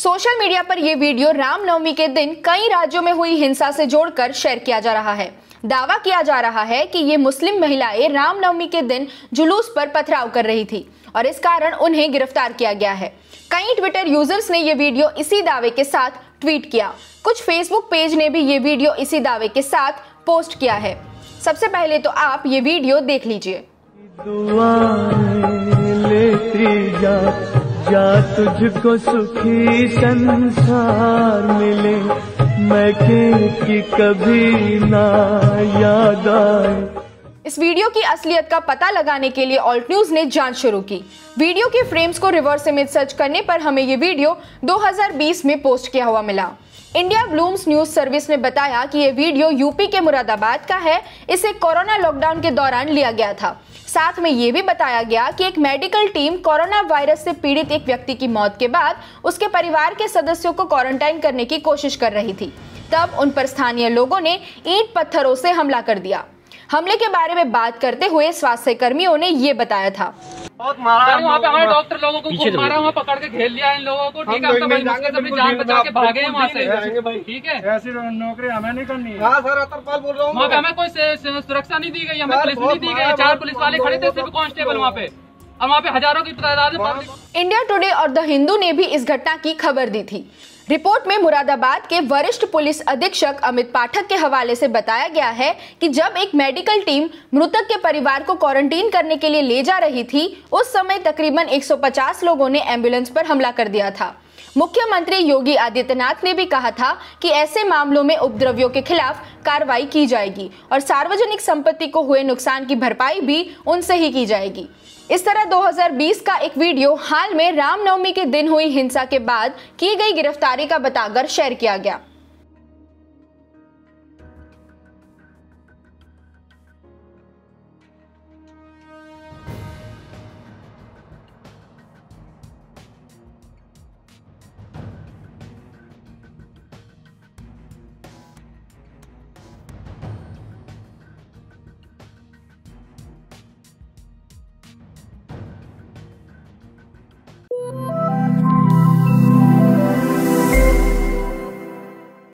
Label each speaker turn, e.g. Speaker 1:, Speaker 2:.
Speaker 1: Social media पर यह video Ramnavami के दिन कई राज्यों में हुई हिंसा से जोड़कर शेयर किया जा रहा है। दावा किया जा रहा है कि ये मुस्लिम महिलाएँ रामनवमी के दिन जुलूस पर पथराव कर रही थी और इस कारण उन्हें गिरफ़्तार किया गया है। कई ट्विटर यूज़र्स ने ये वीडियो इसी दावे के साथ ट्वीट किया। कुछ फेसबुक पेज ने भी ये वीडियो इसी दावे के साथ पोस्ट किया है। सबसे पहले तो आप ये वीडियो देख लीजिए।
Speaker 2: जा तुझको सुखी संसार मिले? मैं की कभी ना याद आए?
Speaker 1: इस वीडियो की असलियत का पता लगाने के लिए ऑल्ट न्यूज़ ने जाँच शुरू की। वीडियो के फ्रेम्स को रिवर्स इमेज सर्च करने पर हमें ये वीडियो 2020 में पोस्ट किया हुआ मिला। इंडिया ब्लूम्स न्यूज़ सर्विस ने बताया कि ये वीडियो यूपी के मुरादाबाद का है। इसे कोरोना लॉकडाउन के दौरान लिया गया था। साथ में ये भी बताया गया कि एक मेडिकल टीम कोरोना वायरस से पीड़ित एक व्यक्ति की मौत के बाद उसके परिवार के सदस्यों को क्वारंटाइन करने की कोशिश कर रही थी। तब उन पर स्थानीय लोगों ने ईंट पत्थरों से हमला कर दिया। हमले के बारे में बात करते हुए स्वास्थ्य कर्मियों ने ये बताया था।
Speaker 3: बहुत मारा वहाँ पे हमारे डॉक्टर लोगों को खूब मारा वहाँ पकड़ के घेर लिया इन लोगों को। ठीक है तो भाई अपनी जान बचा के भागे हैं वहाँ से ठीक है?
Speaker 4: ऐसी नौकरी हमें नहीं करनी है।
Speaker 3: हाँ सर अतरपाल बोल रहा वहाँ पे हमें कोई सुरक्षा नहीं दी गई हमें पुलिस नहीं दी गई। चार पुलिस वाले खड़े थे सिर्फ़ कॉन्स्टेबल वहाँ पे। और वहाँ पे हज़ारों की तादाद
Speaker 1: इंडिया टुडे और द हिंदू ने भी इस घटना की खबर दी थी। रिपोर्ट में मुरादाबाद के वरिष्ठ पुलिस अधीक्षक अमित पाठक के हवाले से बताया गया है कि जब एक मेडिकल टीम मृतक के परिवार को क्वारंटीन करने के लिए ले जा रही थी, उस समय तकरीबन 150 लोगों ने एंबुलेंस पर हमला कर दिया था। मुख्यमंत्री योगी आदित्यनाथ ने भी कहा था कि ऐसे मामलों में उपद्रवियों के खिलाफ कार्रवाई की जाएगी और सार्वजनिक संपत्ति को हुए नुकसान की भरपाई भी उनसे ही की जाएगी। इस तरह 2020 का एक वीडियो हाल में रामनवमी के दिन हुई हिंसा के बाद की गई गिरफ्तारी का बताकर शेयर किया गया।